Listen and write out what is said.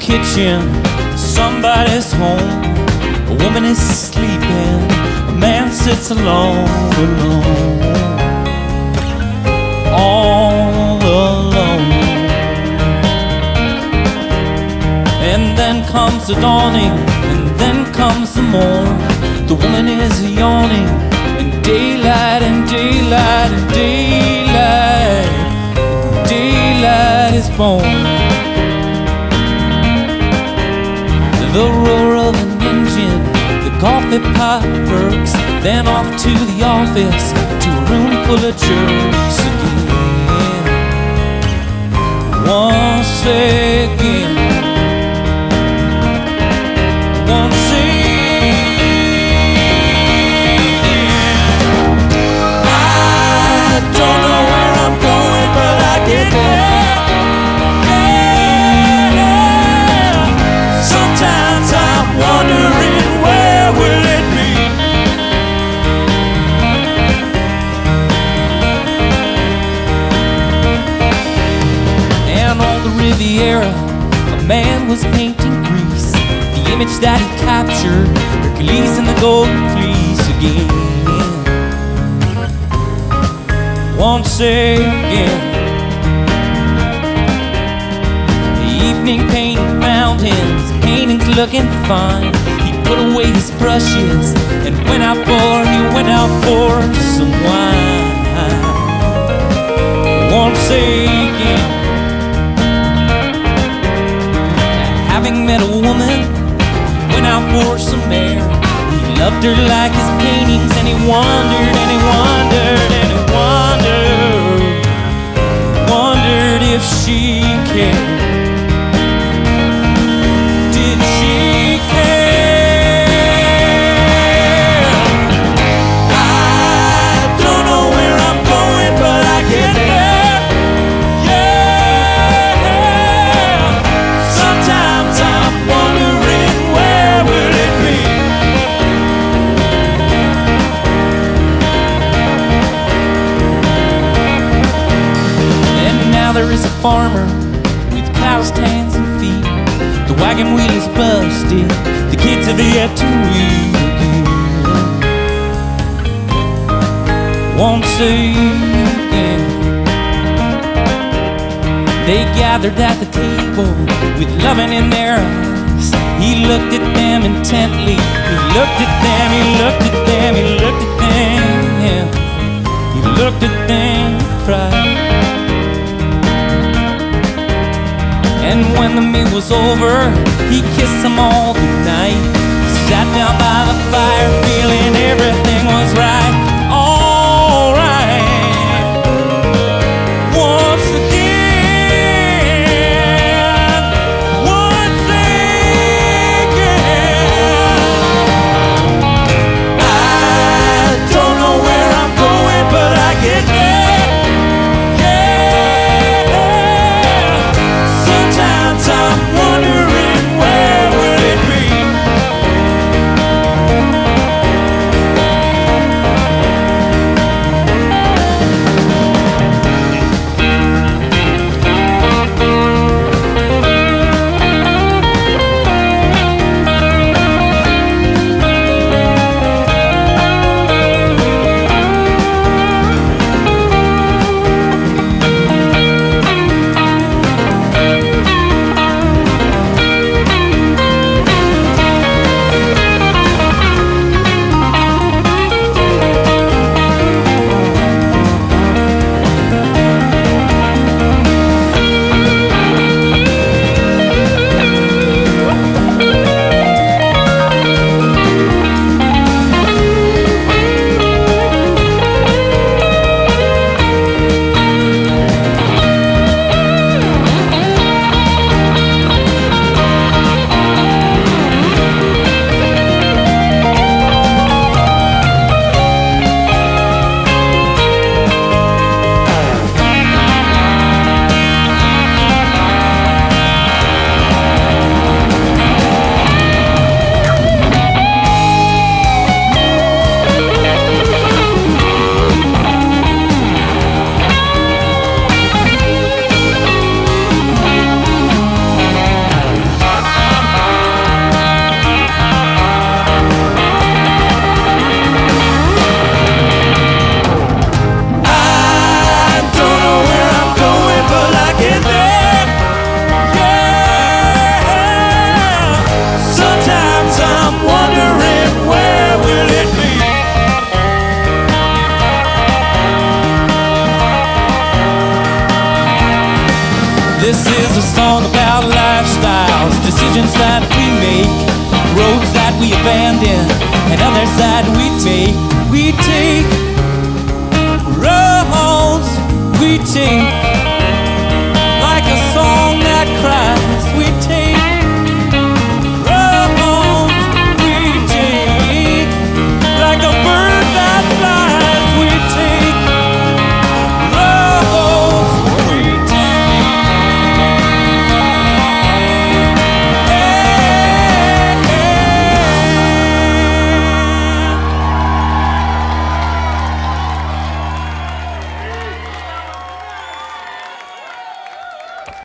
kitchen, somebody's home. A woman is sleeping, a man sits alone, alone, all alone. And then comes the dawning, and then comes the morn. The woman is yawning, and daylight, and daylight, and daylight, and daylight is born. The roar of an engine, the coffee pot perks, then off to the office, to a room full of jerks again. Once again. Man was painting Greece. The image that he captured, Hercules and the golden fleece again. Once again. The evening painting found him, his paintings looking fine. He put away his brushes and went out for, he went out for some wine. Once again. Her like his paintings, and he wondered, and he wondered, and he wondered, wondered if she cared. And is a farmer with calloused hands and feet. The wagon wheel is busted. The kids have yet to eat. Once again. They gathered at the table with loving in their eyes. He looked at them intently. He looked at them, he looked was over, he kissed them all song about lifestyles, decisions that we make, roads that we abandon, and others that we take. We take